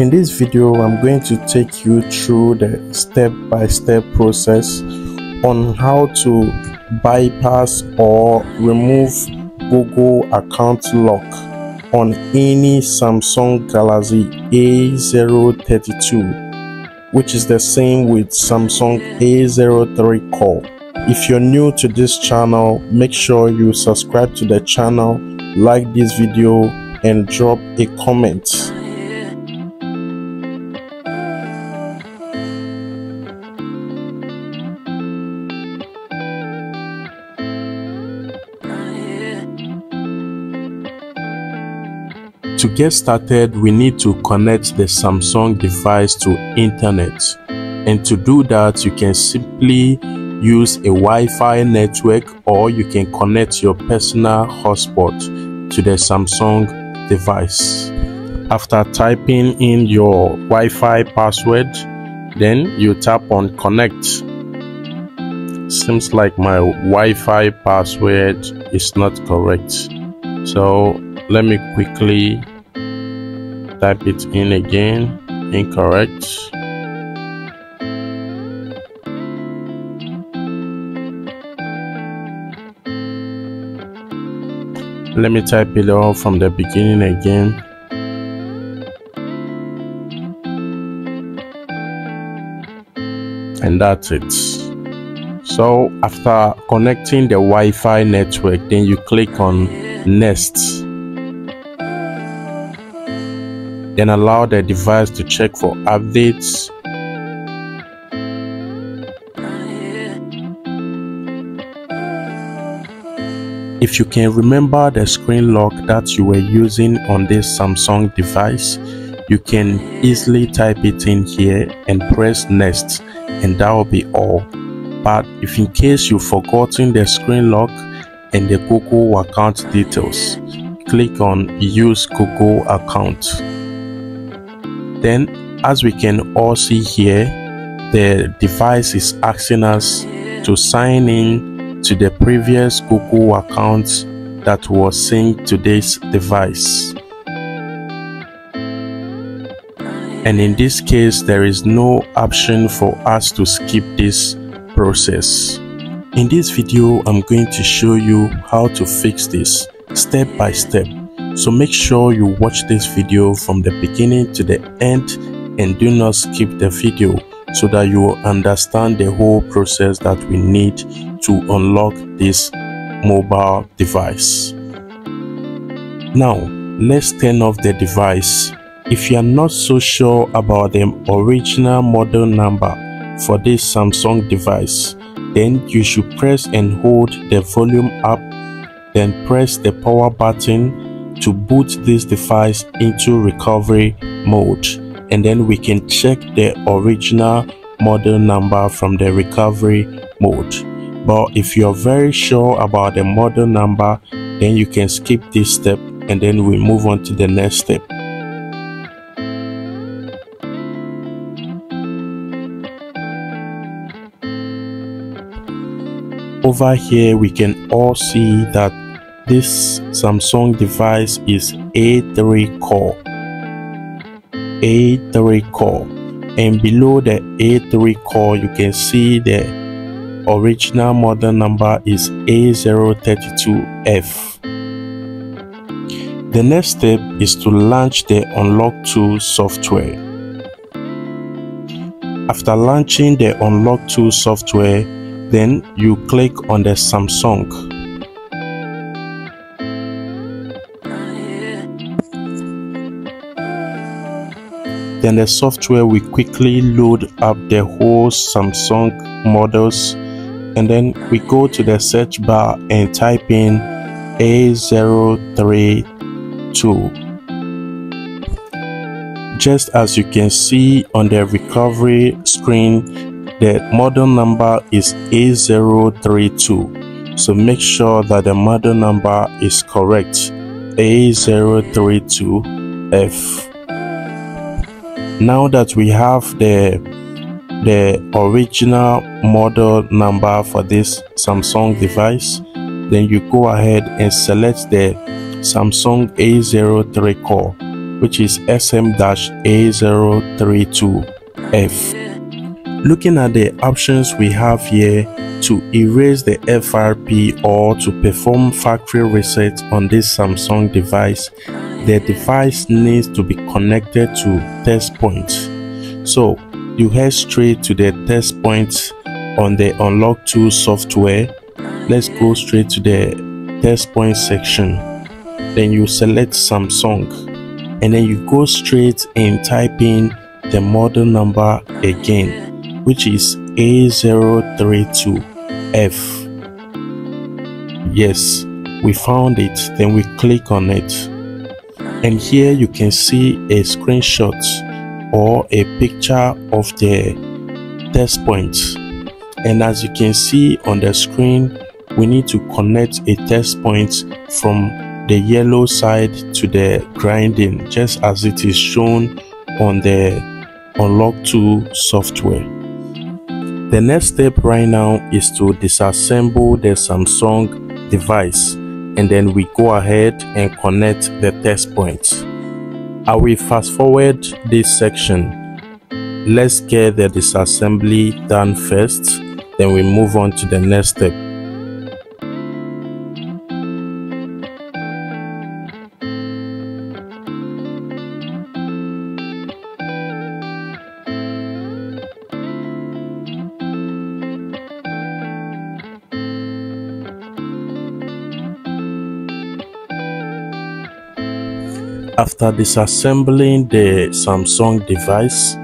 In this video, I'm going to take you through the step-by-step -step process on how to bypass or remove Google account lock on any Samsung Galaxy A032 which is the same with Samsung A03 Core. If you're new to this channel, make sure you subscribe to the channel, like this video and drop a comment. Get started, we need to connect the Samsung device to internet. And to do that, you can simply use a Wi-Fi network or you can connect your personal hotspot to the Samsung device. After typing in your Wi-Fi password, then you tap on connect. Seems like my Wi-Fi password is not correct. So let me quickly type it in again incorrect. Let me type it all from the beginning again. And that's it. So after connecting the Wi-Fi network then you click on next then allow the device to check for updates If you can remember the screen lock that you were using on this Samsung device, you can easily type it in here and press next and that will be all. But if in case you've forgotten the screen lock and the Google account details, click on use Google account. Then, as we can all see here, the device is asking us to sign in to the previous Google account that was synced to this device. And in this case, there is no option for us to skip this process. In this video, I'm going to show you how to fix this step by step so make sure you watch this video from the beginning to the end and do not skip the video so that you will understand the whole process that we need to unlock this mobile device. Now, let's turn off the device. If you are not so sure about the original model number for this Samsung device, then you should press and hold the volume up, then press the power button to boot this device into recovery mode. And then we can check the original model number from the recovery mode. But if you're very sure about the model number then you can skip this step and then we move on to the next step. Over here we can all see that this Samsung device is A3 core. A3 core. And below the A3 core, you can see the original model number is A032F. The next step is to launch the Unlock 2 software. After launching the Unlock 2 software, then you click on the Samsung Then the software will quickly load up the whole Samsung models and then we go to the search bar and type in A032. Just as you can see on the recovery screen, the model number is A032. So make sure that the model number is correct. A032F now that we have the the original model number for this Samsung device then you go ahead and select the Samsung A03 core which is SM-A032F. Looking at the options we have here to erase the FRP or to perform factory reset on this Samsung device, the device needs to be connected to test point. So you head straight to the test point on the unlock tool software. Let's go straight to the test point section. Then you select Samsung and then you go straight and type in the model number again which is A032F. Yes, we found it, then we click on it. And here you can see a screenshot or a picture of the test point. And as you can see on the screen, we need to connect a test point from the yellow side to the grinding just as it is shown on the unlock tool software. The next step right now is to disassemble the Samsung device and then we go ahead and connect the test points. I will fast forward this section. Let's get the disassembly done first, then we move on to the next step. After disassembling the Samsung device,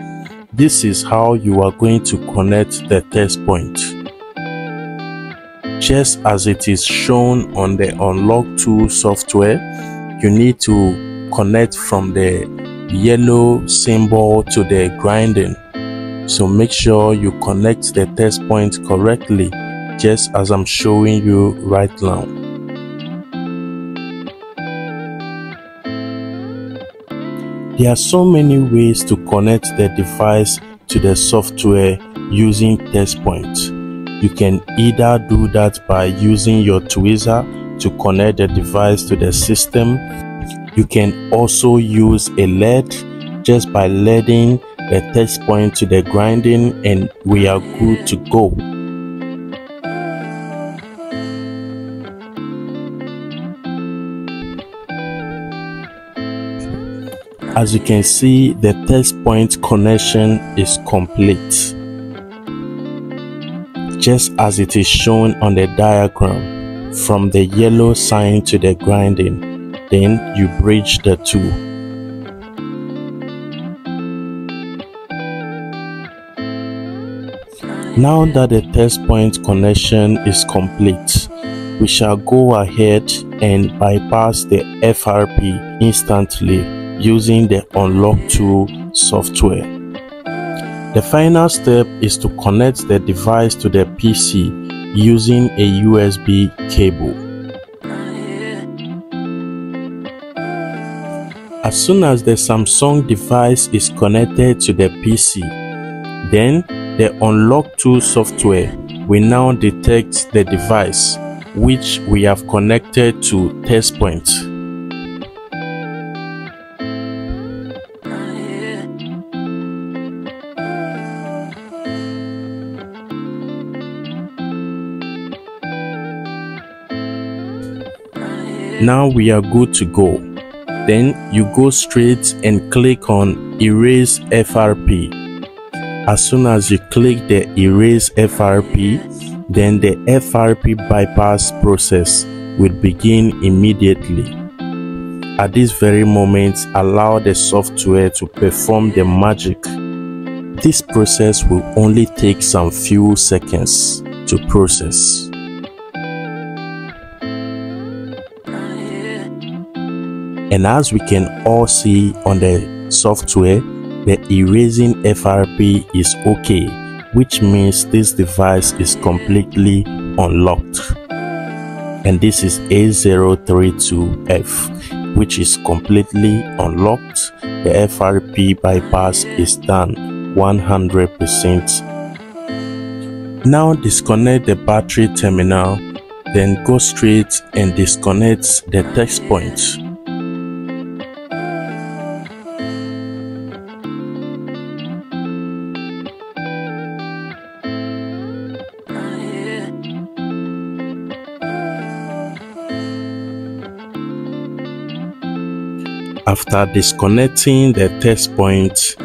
this is how you are going to connect the test point. Just as it is shown on the Unlock Tool software, you need to connect from the yellow symbol to the grinding. So make sure you connect the test point correctly, just as I'm showing you right now. There are so many ways to connect the device to the software using test point. You can either do that by using your tweezer to connect the device to the system. You can also use a LED just by leading the test point to the grinding and we are good to go. As you can see, the test point connection is complete. Just as it is shown on the diagram, from the yellow sign to the grinding, then you bridge the two. Now that the test point connection is complete, we shall go ahead and bypass the FRP instantly using the Unlock Tool software. The final step is to connect the device to the PC using a USB cable. As soon as the Samsung device is connected to the PC, then the Unlock Tool software will now detect the device which we have connected to test point. Now we are good to go. Then you go straight and click on erase FRP. As soon as you click the erase FRP, then the FRP bypass process will begin immediately. At this very moment, allow the software to perform the magic. This process will only take some few seconds to process. And as we can all see on the software, the erasing FRP is okay, which means this device is completely unlocked. And this is A032F, which is completely unlocked. The FRP bypass is done 100%. Now disconnect the battery terminal, then go straight and disconnect the test point. After disconnecting the test point,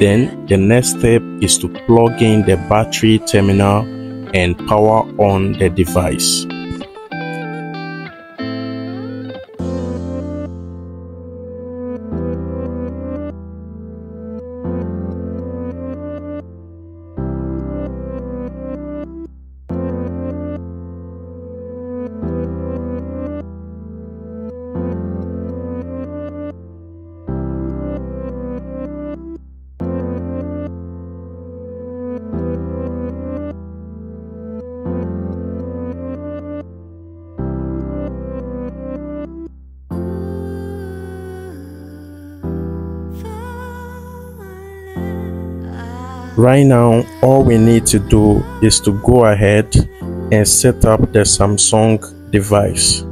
then the next step is to plug in the battery terminal and power on the device. Right now, all we need to do is to go ahead and set up the Samsung device.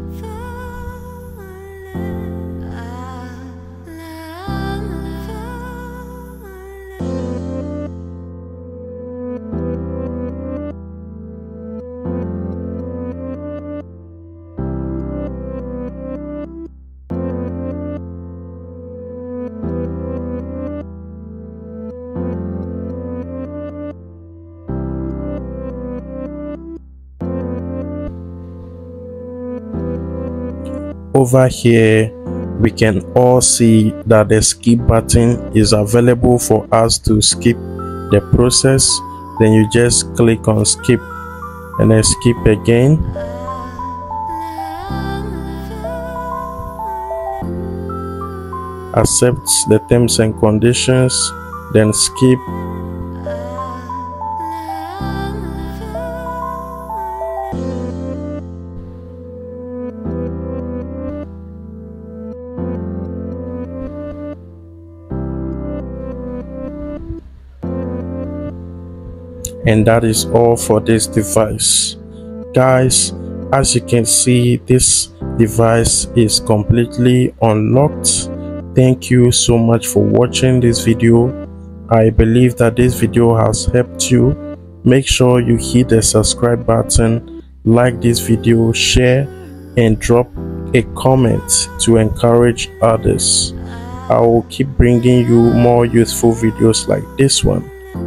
Over here we can all see that the skip button is available for us to skip the process. Then you just click on skip and then skip again. Accept the terms and conditions then skip and that is all for this device. Guys as you can see this device is completely unlocked. Thank you so much for watching this video. I believe that this video has helped you. Make sure you hit the subscribe button like this video share and drop a comment to encourage others. I will keep bringing you more useful videos like this one